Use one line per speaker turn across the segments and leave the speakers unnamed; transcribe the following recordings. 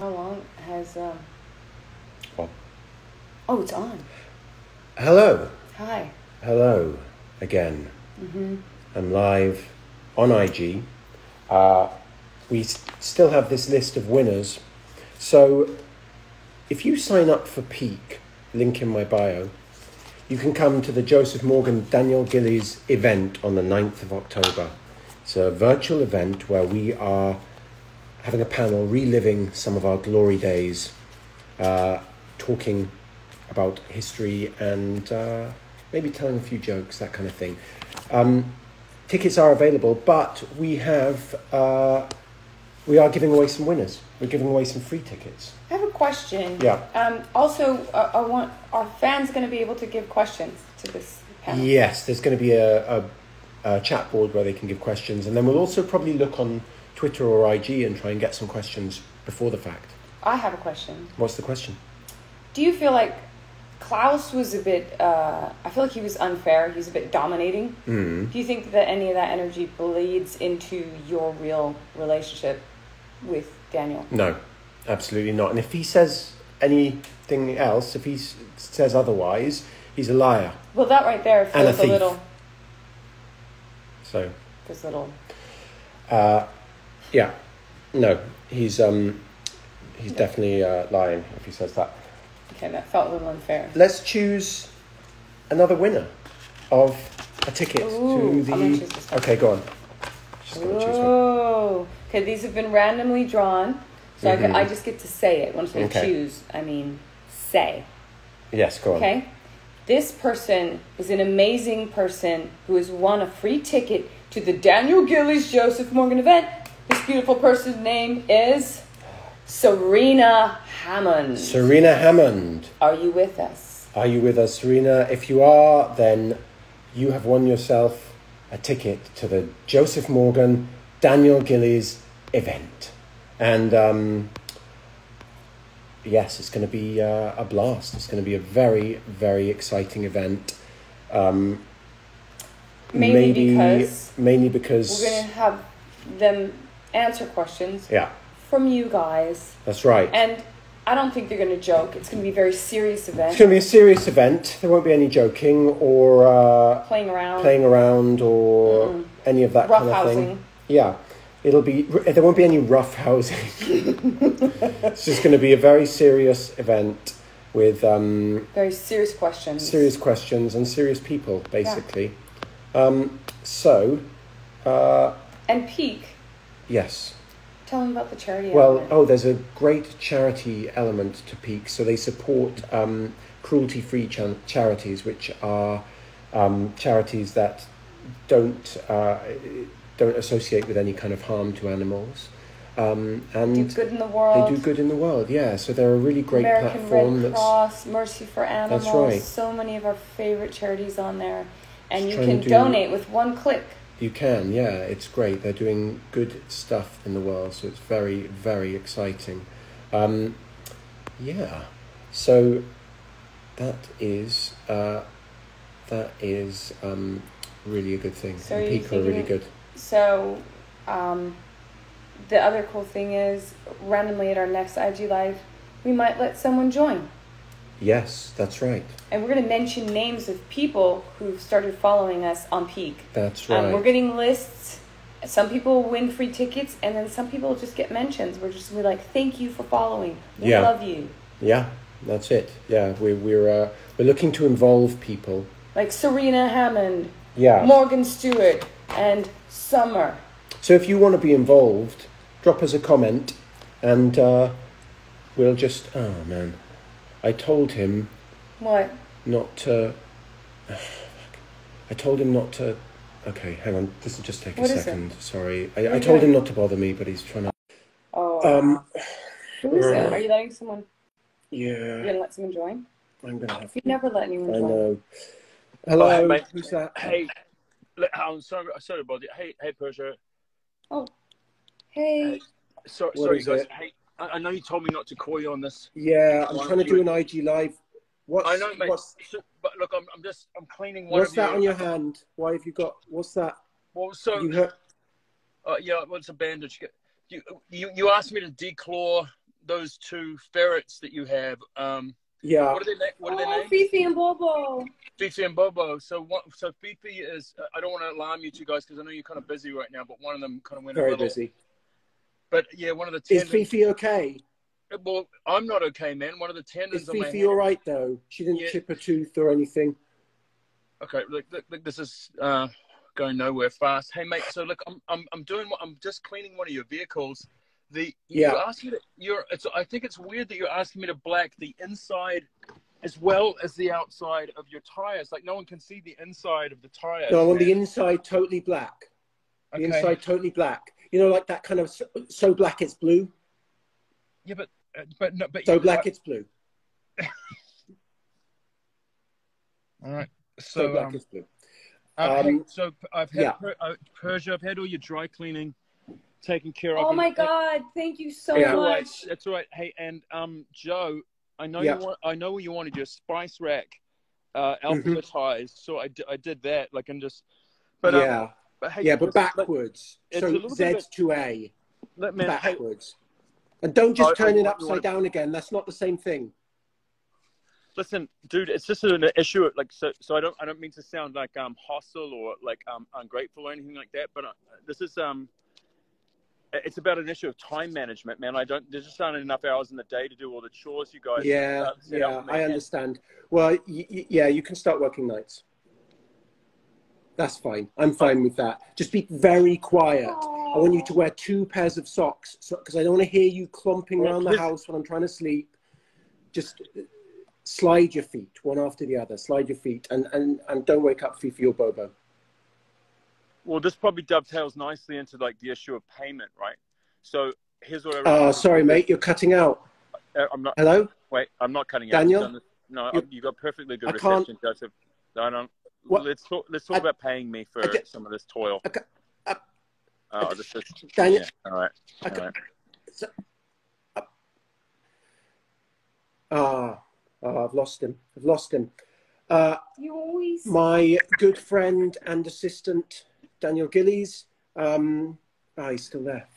How long has um?
What?
Oh, it's on.
Hello.
Hi.
Hello again.
Mm-hmm.
I'm live on IG. Uh, we still have this list of winners. So if you sign up for Peak, link in my bio, you can come to the Joseph Morgan Daniel Gillies event on the 9th of October. It's a virtual event where we are having a panel reliving some of our glory days, uh, talking about history and uh, maybe telling a few jokes, that kind of thing. Um, tickets are available, but we have uh, we are giving away some winners. We're giving away some free tickets.
I have a question.
Yeah.
Um. Also, uh, I want are fans going to be able to give questions to this panel?
Yes, there's going to be a, a, a chat board where they can give questions, and then we'll also probably look on Twitter or IG and try and get some questions before the fact.
I have a question.
What's the question?
Do you feel like Klaus was a bit? Uh, I feel like he was unfair. He was a bit dominating.
Mm.
Do you think that any of that energy bleeds into your real relationship with Daniel?
No, absolutely not. And if he says anything else, if he says otherwise, he's a liar.
Well, that right there
And a
feels a, little.
So,
This little.
uh, yeah, no, he's um, he's definitely uh, lying if he says that.
Okay, that felt a little unfair.
Let's choose another winner of a ticket
Ooh,
to the.
choose this one.
Okay, go on. Just gonna choose one.
Oh, okay. These have been randomly drawn, so I,
Mhm.
ca- I just get to say it. When I
Okay.
choose, I mean say.
Yes, go on.
Okay. This person is an amazing person who has won a free ticket to the Daniel Gillies Joseph Morgan event. Beautiful person's name is Serena Hammond.
Serena Hammond.
Are you with us?
Are you with us, Serena? If you are, then you have won yourself a ticket to the Joseph Morgan Daniel Gillies event. And um, yes, it's going to be uh, a blast. It's going to be a very, very exciting event. Um,
Mainly
maybe,
because
mainly because
We're going to have them answer questions
yeah,
from you guys.
that's right.
And I don't think they're going to joke. It's going to be a very serious event.
It's going to be a serious event. There won't be any joking or uh,
Playing around,
playing around or
Mm-mm.
any of that kind of thing. Yeah, it'll be. There won't be any rough housing. it's just going to be a very serious event with um,
Very serious questions.
serious questions and serious people, basically. Um, so, uh,
And Peak,
yes.
tell them about the charity.
Well,
element.
oh, there's a great charity element to Peak. So they support um, cruelty-free cha- charities, which are um, charities that don't uh, don't associate with any kind of harm to animals, um,
do
and
good in the world.
they do good in the world. Yeah, so they're a really great
American
platform.
Red
that's
Cross, Mercy for Animals.
That's right.
So many of our favorite charities on there, and you can
do-
donate with one click.
You can, yeah, it's great. They're doing good stuff in the world, so it's very, very exciting. Um, yeah, so that is uh, that is um, really a good thing.
So
and Peak are really good.
So, um, the other cool thing is, randomly at our next IG Live, we might let someone join.
Yes, that's right.
And we're going to mention names of people who've started following us on Peak.
That's right.
Um, we're getting lists. Some people win free tickets, and then some people just get mentions. We're just be like, "Thank you for following. We
Yeah.
love you."
yeah, that's it. Yeah, we're we're uh, we're looking to involve people.
Like Serena Hammond,
Yeah.
Morgan Stewart, and Summer.
So if you want to be involved, drop us a comment, and uh, we'll just. Oh man, I told him
What?
not to. I told him not to. Okay, hang on. This will just take a
What is it?
second. Sorry, I,
What
I told
doing?
him not to bother me, but he's trying to.
Oh.
Um,
Who is it? Are you letting someone? Yeah. You're
yeah,
gonna let someone join?
I'm gonna have.
You never let anyone
I
join.
know. Hello,
Oh, hey, mate.
who's that?
Hey, look, I'm sorry, sorry about it. Hey, hey, Persia.
Oh, hey.
Sorry,
What
sorry, guys.
it?
Hey, I, I know you told me not to call you on this.
Yeah, I'm trying to
don't
do
you-
an IG live. What's
I know, mate.
what's
So- but look, I'm, I'm just, I'm cleaning one
what's
of
that
your.
on your hand? Why have you got? What's that?
Well, so
You hurt?
uh, yeah, what's a bandage? You, you, you asked me to declaw those two ferrets that you have. Um,
Yeah.
what are their na- What are their
oh,
names?
Fifi and Bobo.
Fifi and Bobo. So what? So Fifi is. I don't want to alarm you two guys because I know you're kind of busy right now. But one of them kind of went a
Very
little.
busy.
But yeah, one of the
Is
tendons.
Fifi okay?
Well, I'm not okay, man. One of the tendons
Is Fifi all right though? She didn't
Yeah.
chip a tooth or anything.
Okay, look, look, look this is uh, going nowhere fast. Hey, mate. So look, I'm, I'm, I'm doing. what I'm just cleaning one of your vehicles. The you
Yeah.
asked me to. You're. It's. I think it's weird that you're asking me to black the inside as well as the outside of your tires. Like no one can see the inside of the tires.
No, on the inside, totally black. The
Okay.
inside, totally black. You know, like that kind of so, so black it's blue.
Yeah, but uh, but no, but
So
you-
black it's blue.
All right.
So,
So,
black
um,
it's blue.
I've
Um,
had, so I've had
yeah.
per, uh, Persia. I've had all your dry cleaning taken care of.
Oh
and-
my God! Thank you so
Yeah.
That's all right.
much.
That's all right. Hey, and um, Joe, I know
Yeah.
you want. I know you wanted your spice rack uh,
Mhm.
alphabetized, so I, d- I did that. Like and just, but um,
yeah,
but hey,
yeah, but backwards. So Z
bit
to A,
man, hey,
backwards. And don't just turn it upside
want-
down again. That's not the same thing.
listen, dude, it's just an issue. of, Like, so, so I don't, I don't mean to sound like um hostile or like um ungrateful or anything like that. But uh, this is um, it's about an issue of time management, man. I don't. There's just aren't enough hours in the day to do all the chores you guys.
Yeah,
uh,
yeah. I understand. Well, y- y- yeah, you can start working nights. That's fine. I'm fine with that. Just be very quiet. I want you to wear two pairs of socks because I don't want to hear you clomping
Well,
around the house when I'm trying to sleep. Just uh, slide your feet one after the other. Slide your feet and, and, and don't wake up Fifi or Bobo.
Well, this probably dovetails nicely into like the issue of payment, right? So here's what I.
Oh, sorry, mate. You're cutting out.
Uh, I'm not.
Hello?
Wait, I'm not cutting
Daniel?
out. This- No,
You-
got perfectly good
I can't-
reception, Joseph. No, I don't.
What?
Let's talk. Let's talk
I-
about paying me for
I
some of this toil.
I ca- I-
oh, this is.
Daniel,
Yeah, all right.
I
All
ca-
right.
Ah, ah, I've lost him. I've lost him. Uh,
You always.
my good friend and assistant Daniel Gillies. Um, ah, he's still there.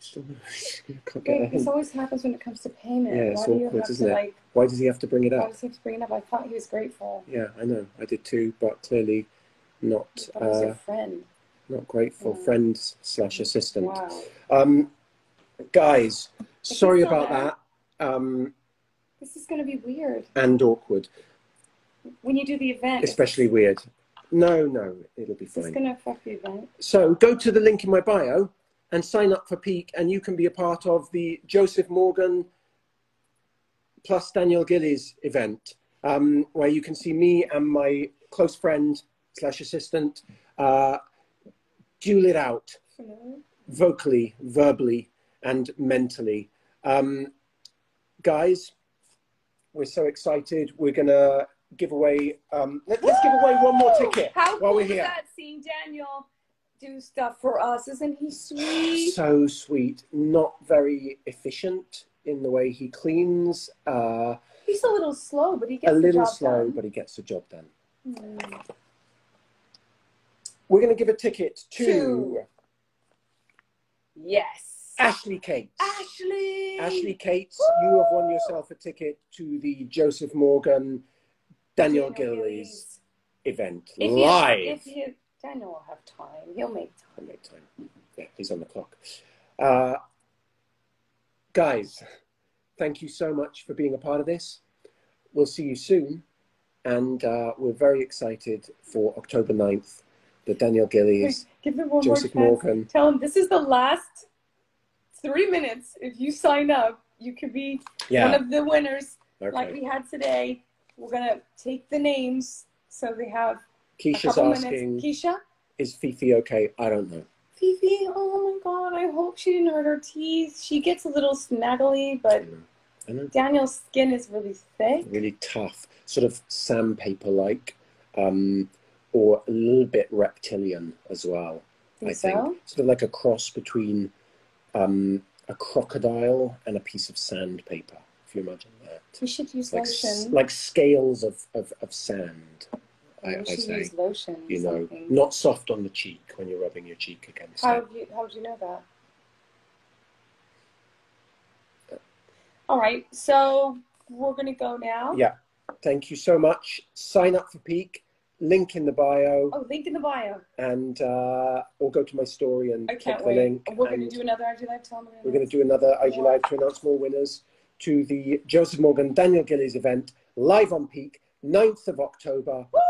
Still there. Can't get a
Wait, this always happens when it comes to payment.
Yeah, it's
Why
awkward, isn't
to
it?
like?
Why does he have to bring it
Why
up?
does he have to bring it up? I thought he was grateful.
Yeah, I know. I did too, but clearly not uh,
your friend.
not grateful.
Mm.
Friend slash assistant.
Wow.
Um, guys, sorry about that. Um,
This is gonna be weird
and awkward,
when you do the event.
especially weird. No, no, it'll be
Is this
fine.
gonna affect the event?
So go to the link in my bio and sign up for Peak, and you can be a part of the Joseph Morgan plus Daniel Gillies event, um, where you can see me and my close friend slash assistant uh, duel it out
Familiar?
vocally, verbally, and mentally. Um, guys, we're so excited. We're gonna give away. Um, let, us give away one more ticket
How
while
cool
we're here.
that seeing Daniel do stuff for us? Isn't he sweet?
So sweet, not very efficient in the way he cleans. Uh,
He's a little slow, but he gets
a
the
little
job
slow,
done.
but he gets the job done.
Mm.
We're going to give a ticket to
Two. Yes.
Ashley Cates.
Ashley.
Ashley Cates, you have won yourself a ticket to the Joseph Morgan Daniel Gillies event
If
live.
if he, Daniel will have time. He'll make time.
I'll make time. Yeah, he's on the clock. Uh, guys, thank you so much for being a part of this. We'll see you soon. And uh, we're very excited for October 9th, the Daniel Gillies,
Give them one
Joseph
more chance.
Morgan.
Tell him this is the last three minutes. If you sign up, you could be one of the winners, like we had today. We're gonna take the names so they have
Keisha's asking,
minutes. Keisha,
is Fifi okay? I don't know.
Fifi. Oh my God! I hope she didn't hurt her teeth. She gets a little snaggly, but
I know. I know.
Daniel's skin is really thick.
Really tough, sort of sandpaper like, um, or a little bit reptilian as well.
Think
I think.
so?
Sort of like a cross between um, a crocodile and a piece of sandpaper, if you imagine that.
We should use
Like,
lotion.
like scales of, of, of sand, I, I say. You know,
something.
not soft on the cheek when you're rubbing your cheek against
How
it.
you how do you know that? All right, so we're gonna go now.
Yeah. Thank you so much. Sign up for Peak. Link in the bio,
Oh, link in the bio.
and uh, or go to my story and
I
click
can't
the
wait.
link.
We're gonna do another IG Live. Tell them
we're going to do another IG Live to announce more winners to the Joseph Morgan Daniel Gillies event live on Peak, 9th of October.
Woo!